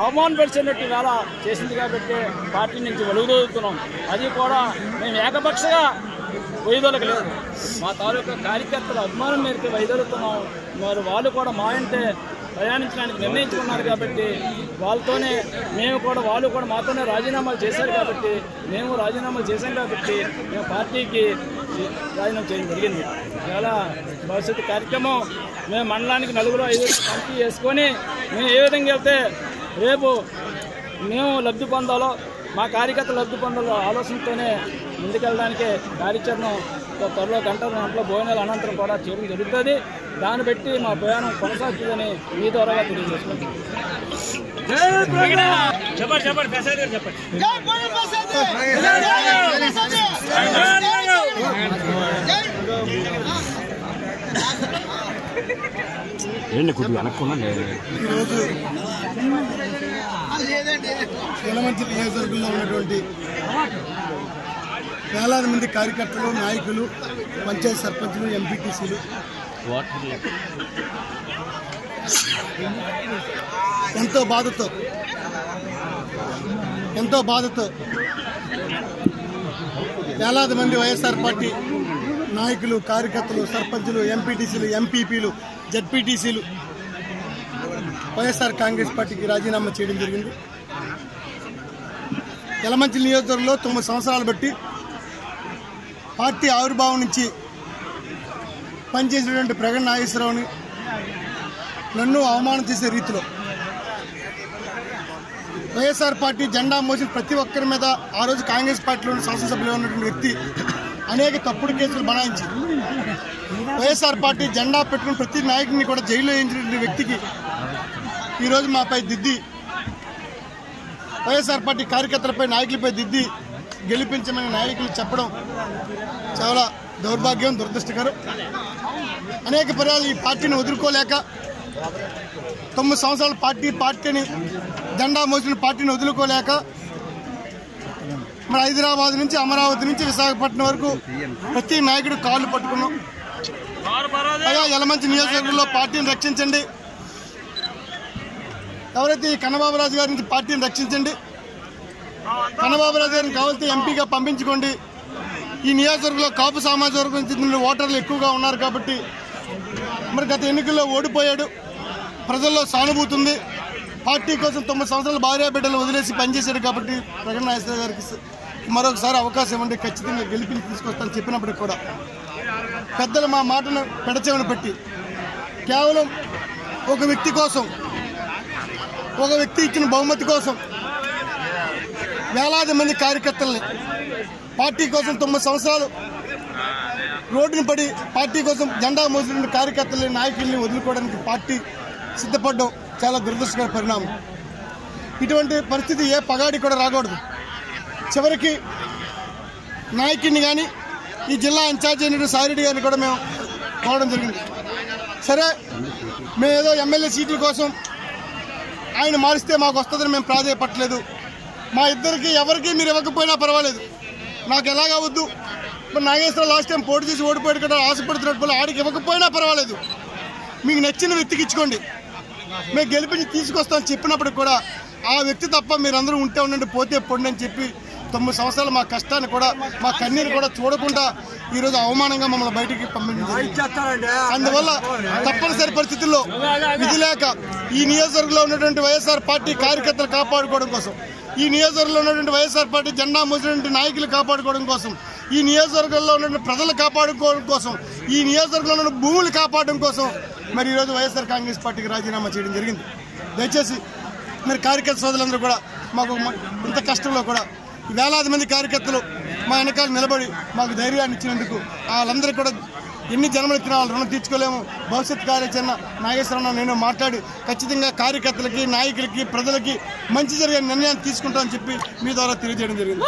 అవమానపరిచినట్టు వేళ చేసింది కాబట్టి పార్టీ నుంచి వెలుగుదోగుతున్నాం అది కూడా మేము ఏకపక్షగా వైదొలకలేదు మా తాలూకా కార్యకర్తల అభిమానం మేరకు వైదొలుగుతున్నాం మరి వాళ్ళు కూడా మా అంటే ప్రయాణించడానికి నిర్ణయించుకున్నారు కాబట్టి వాళ్ళతోనే మేము కూడా వాళ్ళు కూడా మాతోనే రాజీనామాలు చేశారు కాబట్టి మేము రాజీనామాలు చేశాం కాబట్టి మేము పార్టీకి రాజీనామా చేయడం జరిగింది. చాలా భవిష్యత్తు కార్యక్రమం మేము మండలానికి నలుగురు ఐదు కమిటీ వేసుకొని మేము ఏ విధంగా వెళ్తే రేపు మేము లబ్ధి పొందాలో మా కార్యకర్తలు లబ్ధి పొందాలో ఆలోచనతోనే ముందుకెళ్ళడానికి కార్యాచరణ త్వరలో గంట గంటలో భోజనాల అనంతరం కూడా చేయడం జరుగుతుంది. దాన్ని బట్టి మా ప్రయాణం కొనసాగుతుందని మీ చెప్పండి చెప్పండి గారు చెప్పండి. ఏంటి కొద్ది వెనక్కున్నా ఈరోజు నియోజకవర్గంలో ఉన్నటువంటి వేలాది మంది కార్యకర్తలు నాయకులు పంచాయతీ సర్పంచులు ఎంపీటీసీలు. ఎంతో బాధతో ఎంతో బాధతో వేలాది మంది వైఎస్ఆర్ పార్టీ నాయకులు కార్యకర్తలు సర్పంచులు ఎంపీటీసీలు ఎంపీపీలు జడ్పీటీసీలు. వైఎస్ఆర్ కాంగ్రెస్ పార్టీకి రాజీనామా చేయడం జరిగింది. యలమంచి నియోజకవర్గంలో తొమ్మిది సంవత్సరాలు బట్టి పార్టీ ఆవిర్భావం నుంచి పనిచేసినటువంటి ప్రగణ నాగేశ్వరరావుని నన్ను అవమానం చేసే రీతిలో వైఎస్ఆర్ పార్టీ జెండా మోసిన ప్రతి ఒక్కరి మీద ఆ రోజు కాంగ్రెస్ పార్టీలోని శాసనసభ్యులు ఉన్నటువంటి వ్యక్తి అనేక తప్పుడు కేసులు బనాయించింది. వైఎస్ఆర్ పార్టీ జెండా పెట్టుకుని ప్రతి నాయకుడిని కూడా జైల్లో వేయించిన వ్యక్తికి ఈరోజు మాపై దిద్ది వైఎస్ఆర్ పార్టీ కార్యకర్తలపై నాయకులపై దిద్ది గెలిపించమని నాయకులు చెప్పడం చాలా దౌర్భాగ్యం దురదృష్టకరం. అనేక పర్యాలు ఈ పార్టీని వదులుకోలేక తొమ్మిది సంవత్సరాల పార్టీ పార్టీని జెండా మోసిన పార్టీని వదులుకోలేక మరి హైదరాబాద్ నుంచి అమరావతి నుంచి విశాఖపట్నం వరకు ప్రతి నాయకుడు కాళ్ళు పట్టుకున్నాం. అయ్యా ఎలమంచి నియోజకవర్గంలో పార్టీని రక్షించండి. ఎవరైతే ఈ కన్నబాబురాజు గారి నుంచి పార్టీని రక్షించండి. కన్నబాబురాజు గారిని కావాల్సి ఎంపీగా పంపించుకోండి. ఈ నియోజకవర్గంలో కాపు సామాజిక వర్గం చెందిన ఓటర్లు ఎక్కువగా ఉన్నారు కాబట్టి మరి గత ఎన్నికల్లో ఓడిపోయాడు. ప్రజల్లో సానుభూతి ఉంది పార్టీ కోసం తొమ్మిది సంవత్సరాలు భార్య బిడ్డలు వదిలేసి పనిచేశాడు కాబట్టి ప్రగణ నాయశ్వర గారికి మరొకసారి అవకాశం ఇవ్వండి ఖచ్చితంగా గెలిపి తీసుకొస్తాను చెప్పినప్పటికి కూడా. పెద్దలు మా మాటను పెడచెవిన పెట్టి కేవలం ఒక వ్యక్తి కోసం ఒక వ్యక్తి ఇచ్చిన బహుమతి కోసం వేలాది మంది కార్యకర్తల్ని పార్టీ కోసం తొమ్మిది సంవత్సరాలు రోడ్డుని పడి పార్టీ కోసం జెండా మోసిన కార్యకర్తల్ని నాయకుల్ని వదులుకోవడానికి పార్టీ సిద్ధపడడం చాలా దురదృష్టకర పరిణామం. ఇటువంటి పరిస్థితి ఏ పగాడి కూడా రాకూడదు. చివరికి నాయకుడిని కానీ ఈ జిల్లా ఇన్ఛార్జ్ అయిన సాయిరెడ్డి గారిని కూడా మేము కోవడం జరిగింది. సరే మేము ఏదో ఎమ్మెల్యే సీట్ల కోసం ఆయన మారిస్తే మాకు వస్తుందని మేము ప్రాధాయపట్టలేదు. మా ఇద్దరికి ఎవరికి మీరు ఇవ్వకపోయినా పర్వాలేదు. నాకు ఎలాగవద్దు ఇప్పుడు నాగేశ్వర లాస్ట్ టైం పోటీ చేసి ఓడిపోయాడు కదా ఆశపడుతున్నట్టు వల్ల ఆడికి ఇవ్వకపోయినా పర్వాలేదు. మీకు నచ్చిన వ్యక్తికి ఇచ్చుకోండి. మేము గెలిపించి తీసుకొస్తామని చెప్పినప్పుడు కూడా ఆ వ్యక్తి తప్ప మీరందరూ ఉంటే ఉండండి పోతే పొండి అని చెప్పి తొమ్మిది సంవత్సరాలు మా కష్టాన్ని కూడా మా కన్నీరు కూడా చూడకుండా ఈరోజు అవమానంగా మమ్మల్ని బయటికి పంపించారు అందువల్ల తప్పనిసరి పరిస్థితుల్లో విధి లేక ఈ నియోజకవర్గంలో ఉన్నటువంటి వైఎస్ఆర్ పార్టీ కార్యకర్తలు కాపాడుకోవడం కోసం ఈ నియోజకవర్గంలో ఉన్నటువంటి వైఎస్ఆర్ పార్టీ జెండా మోసినటువంటి నాయకులు కాపాడుకోవడం కోసం ఈ నియోజకవర్గంలో ఉన్నటువంటి ప్రజలు కాపాడుకోవడం కోసం ఈ నియోజకవర్గంలో ఉన్న భూములు కాపాడడం కోసం మరి ఈరోజు వైఎస్ఆర్ కాంగ్రెస్ పార్టీకి రాజీనామా చేయడం జరిగింది. దయచేసి మరి కార్యకర్త సోదరులందరూ కూడా మాకు ఇంత కష్టంలో కూడా వేలాది మంది కార్యకర్తలు మా వెనకాల నిలబడి మాకు ధైర్యాన్ని ఇచ్చినందుకు వాళ్ళందరికీ కూడా ఎన్ని జన్మలు ఇచ్చినా వాళ్ళు రుణం తీర్చుకోలేము. భవిష్యత్ కార్యాచరణ నాగేశ్వరరావు నేను మాట్లాడి ఖచ్చితంగా కార్యకర్తలకి నాయకులకి ప్రజలకి మంచి జరిగే నిర్ణయాన్ని తీసుకుంటామని చెప్పి మీ ద్వారా తెలియజేయడం జరిగింది.